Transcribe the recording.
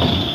you.